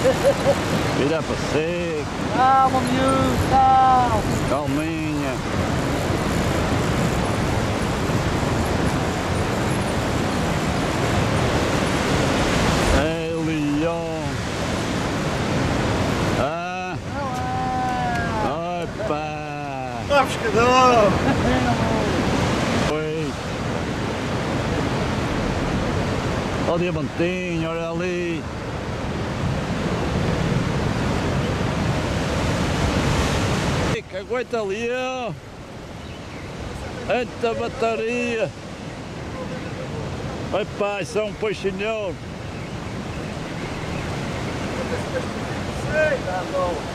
Vira para seco. Calma, miúdo, calma. Calminha. Ei, leão. Ah, opa. Ah, pescador. Foi. Olha o diamantinho, olha ali. Que aguenta leão. Eita bateria. Vai pá, isso é um peixinhão.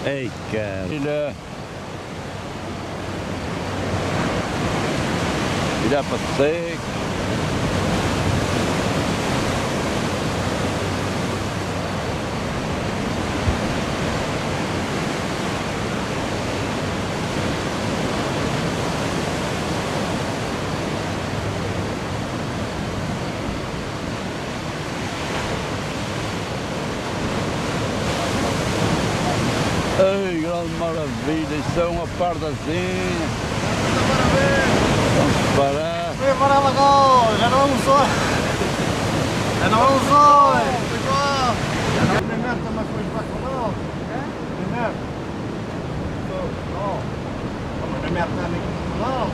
Ei, cara. Filha. Virar para seco. Ei, grande maravilha, isso é uma pardazinha. Vamos parar. Vem para ela agora, já não. Já não almoçou. Já não mete uma coisa para comer. Não mete. Não. Não.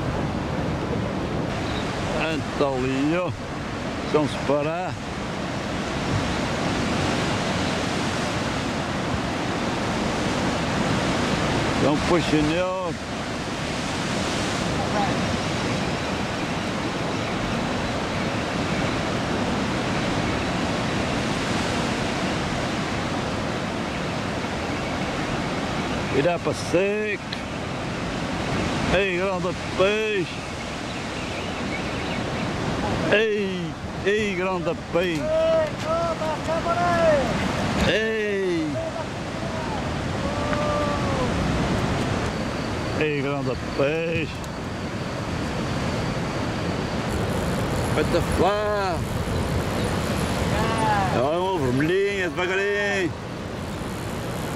Então ali, ó. Vamos parar. Um puxinhão. Virar para seco. Ei, grande peixe. Ei, ei, grande peixe. Ei. Ei, grande peixe. Fuck? É uma vermelhinha, devagarinho.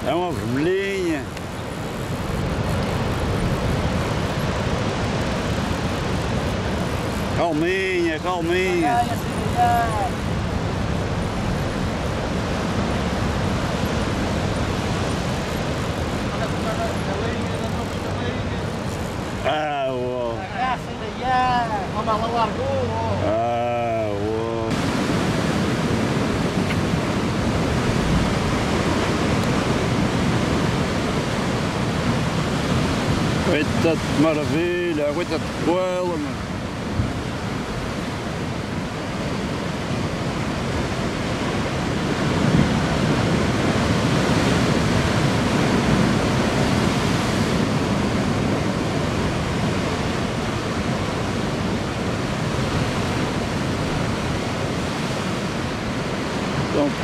É uma vermelhinha. Calminha, calminha. Ai, assim, ai. Olha como ela galinha, ela não fica galinha. Ah, uau. A graça ainda largou. Ah, uau. Aguenta de maravilha, aguenta de coela, mano.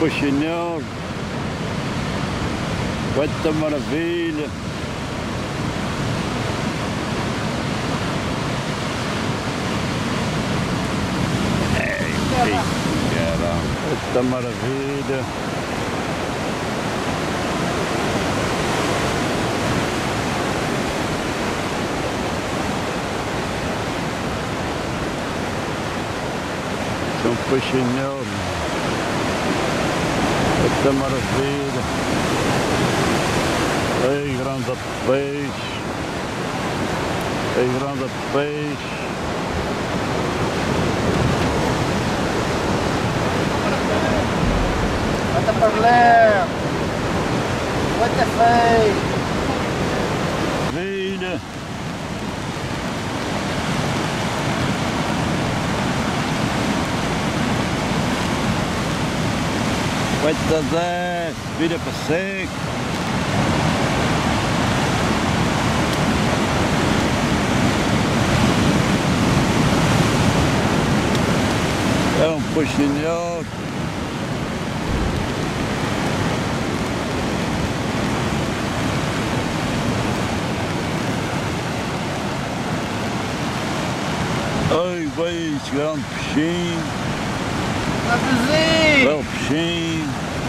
Puxinhão. Quanta maravilha. Ei. Quanta maravilha. São puxinhão. Quanta maravilha. Ei, grande peixe. Ei, grande peixe. Bota para lá. Bota feio. Vilha. Quanta dez, vira para seco. É um puxinhoto. Ai, beijo, grande peixinho. Flavizinho. Belo peixinho.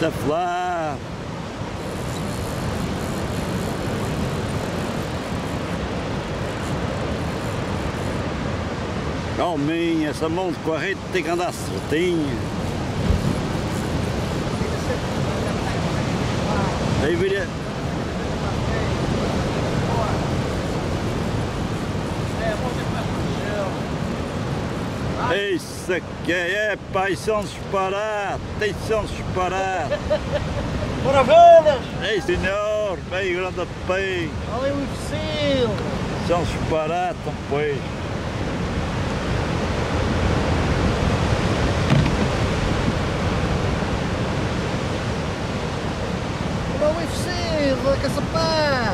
Lá. Calminha, essa mão de corrente tem que andar certinha. Aí vira. Isso aqui é, pai, são disparados, tem são disparados. Bora velhas! Ei, senhor, bem grande peixe, Olha o focinho! são disparados, pois. Olha o focinho! Olha que essa pá!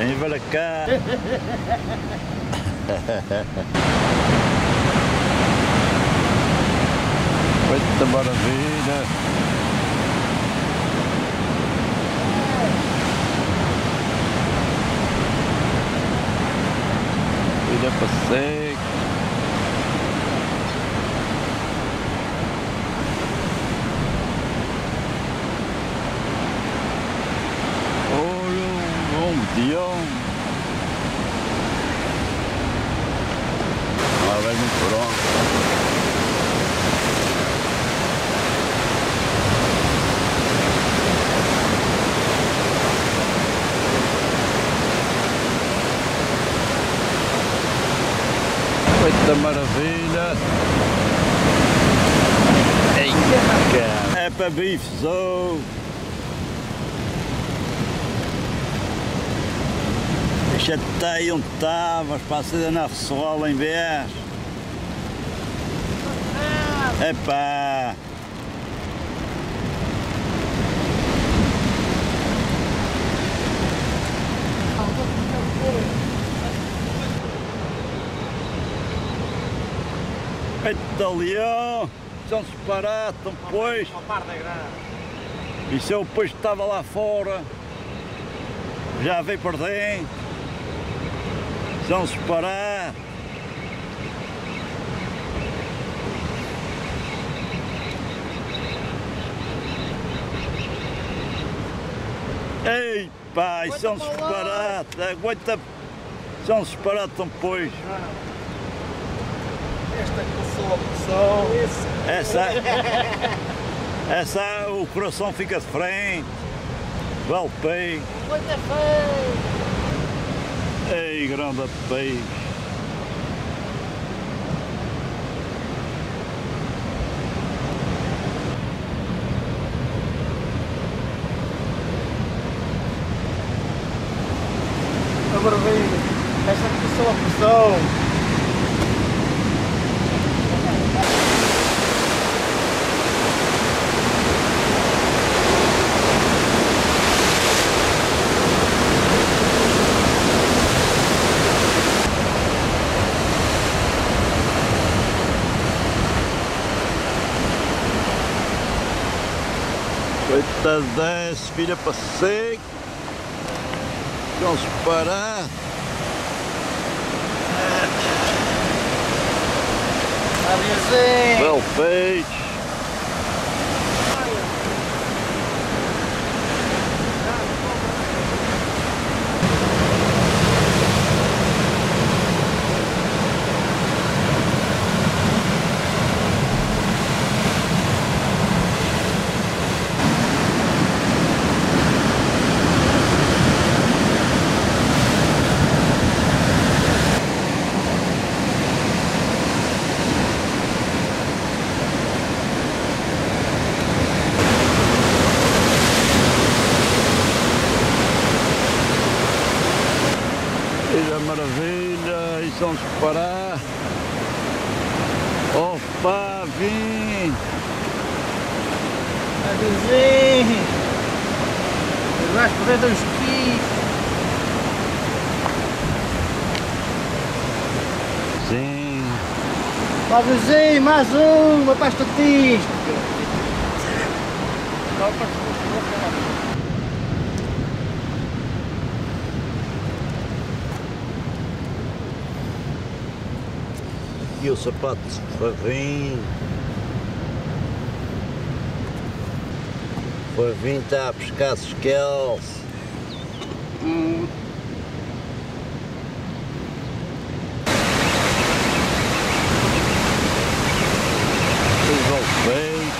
Envelacado, envelacado. Envelacado. Quanta maravilha. Ilha Passeio. Olha um dião. Lá vai muito pronto. Quanta maravilha! Ei, É para bifezão! Chatei onde estavas, passei na ressola em vez. Epá! Eita leão! São disparatam, pois! Uma par da grana. E se eu depois estava lá fora, já veio por dentro, vão-se parar. Ei, pai, são disparados, aguenta, são disparados tão pois. Esta coçou a pressão. Essa, essa, o coração fica de frente, vale peixe. Coisa feia. Ei, grande peixe. Agora vem. Esta coçou a pressão. Coitada desse, filha para seco. Vamos parar. Aviãozinho. Well feito. Ilha Maravilha, e vamos parar. Opa, vim! Avizinho! Vais dar uns pis! Sim. Avizinho, mais uma para a estatística! E o sapato vir. Foi vir está a pescar esqueles. Os golpeios.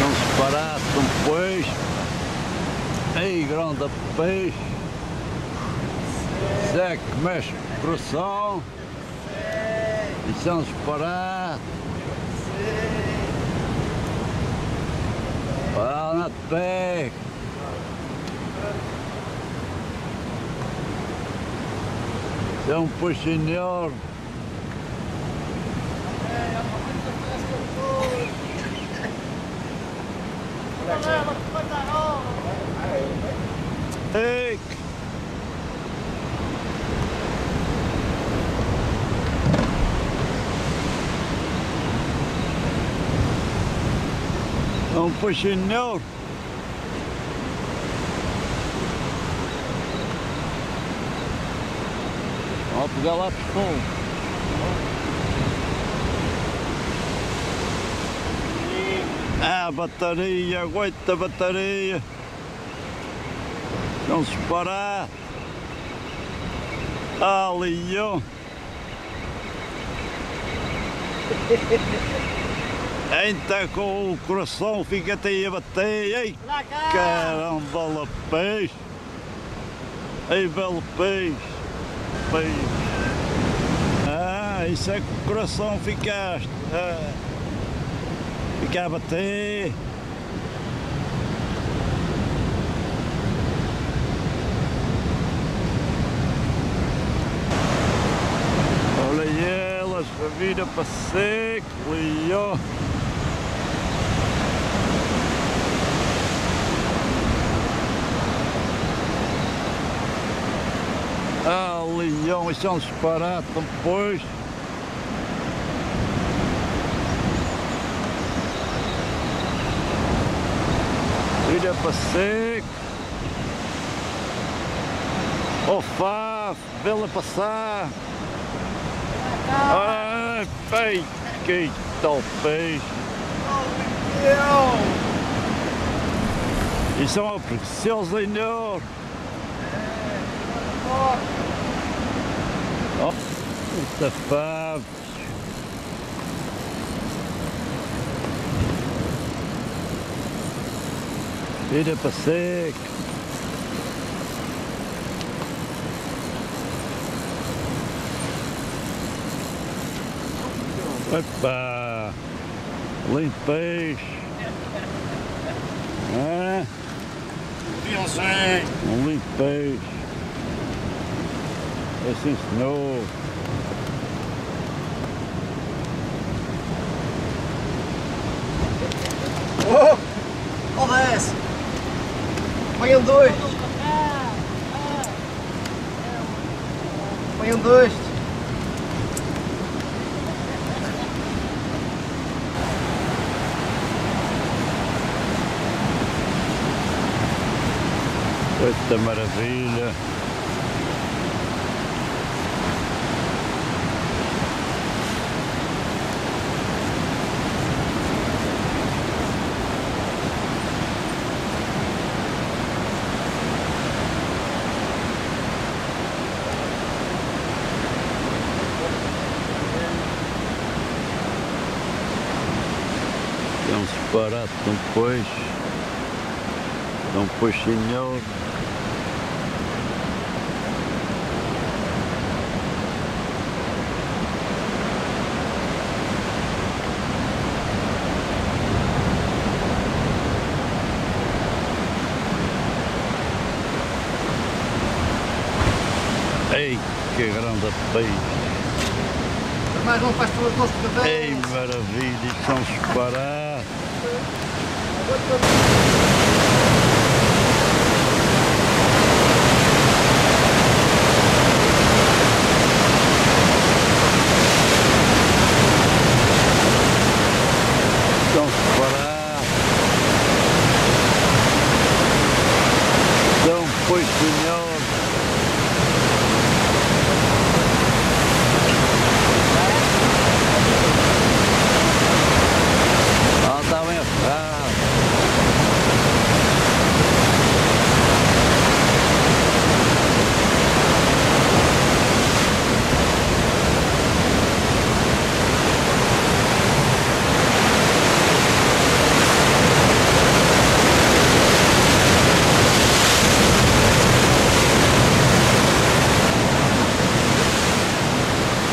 Não se parar, um peixe. Ei, grande peixe. Zé que mexe o são separados. Para na pé. É um peixe enorme. Peixe enorme. Vamos pegar lá para o fundo. Ah, bateria, aguenta bateria. Não se parar. Ah, leão. Ainda com o coração fica até a bater. Ei, Lá caramba, belo peixe. Ei, belo peixe. Peixe. Ah, isso é que o coração ficaste. Ah, fica a bater. Olha elas, a vida para seco, leão. Ah, leão, isso é um disparate, depois. Vida para. Oh, Faf, vê-la passar. Ah, peixe, que tal peixe. Isso é uma preciosa enorme. Oh, puta fave. Vida para seco. Opa! Limpo peixe. Ah, Não sei! um limpo peixe. É sim senhor. Oh! Olha essa! Apanham dois! Apanham dois! Eita maravilha. É um disparate de um peixe. De um peixe enorme. Ei, que grande peixe! Mais um as tuas duas Ei, maravilha, isto são disparados. São disparados. São, pois senhor. Ela está bem aferrada.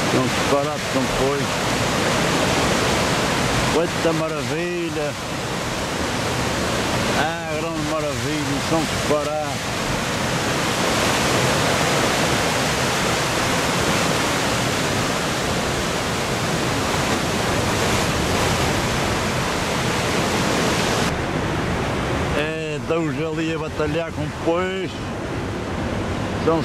Estão estão pois. Quanta maravilha! Ah, grande maravilha, são separados. É, dão-os ali a batalhar com pois. São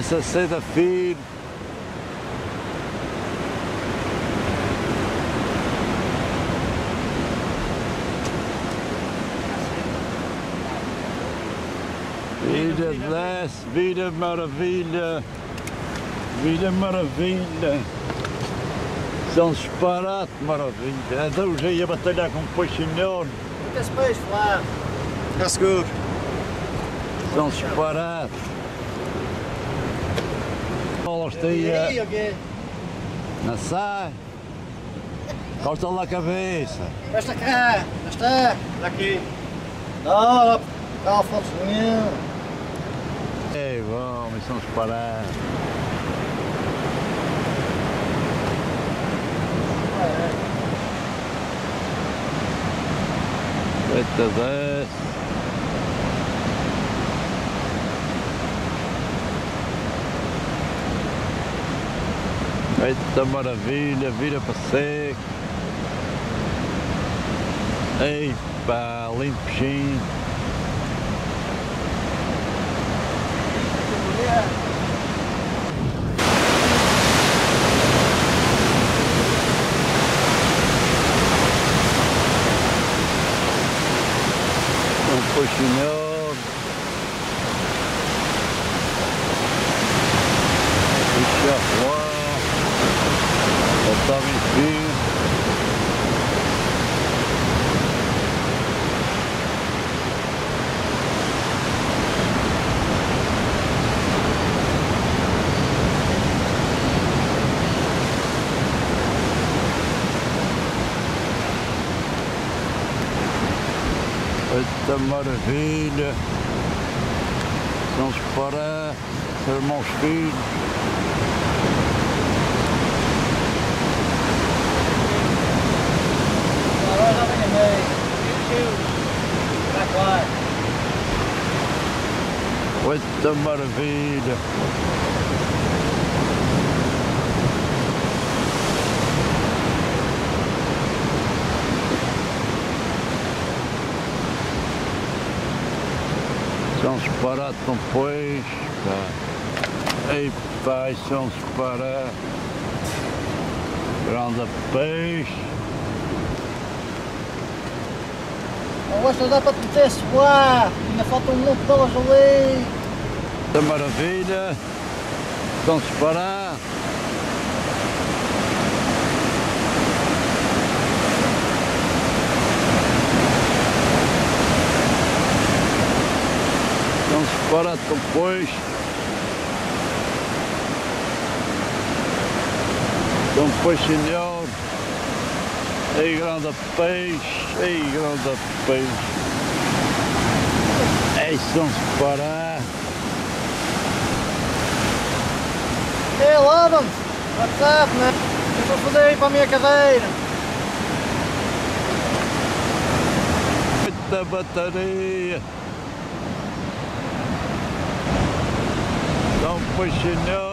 Essa seda firme. Vida desce, vida maravilha, vida maravilha. São disparate maravilha. Andamos aí a batalhar com o senhor. Esse peixe, lá. Está seguro. São disparates. Elas têm a... O quê? Não sai. Corta lá a cabeça. Esta cá. Esta. Daqui. Não, não, Afonso nenhum. Ei, vamos, são disparates. Eita, desce. Eita maravilha, vira para seco. Ei pá, lindo peixinho. Um coxinhão. Puxa lá. Botava em fio. Eita maravilha! Vamos parar, irmãos filhos. Eita maravilha! Com pois, pá. Ei pai, são separados. Grande peixe. Não gosto de dar para te meter lá. Ainda falta um monte de bolas ali. Eita maravilha! Estão separados. Estão separados com pois. São pois senhor. Ei grande peixe, ei grande peixe. Ei, são separados. Ei, lava-me. WhatsApp, né? Eu vou fazer aí para a minha cadeira. Muita bateria. Don't push your nose.